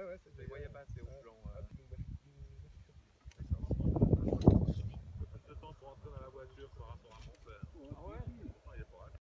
Ouais, ouais, c'est Je les voyais pas assez au plan. euh. euh Plus de temps pour entrer dans la voiture par rapport à mon père. Ah ouais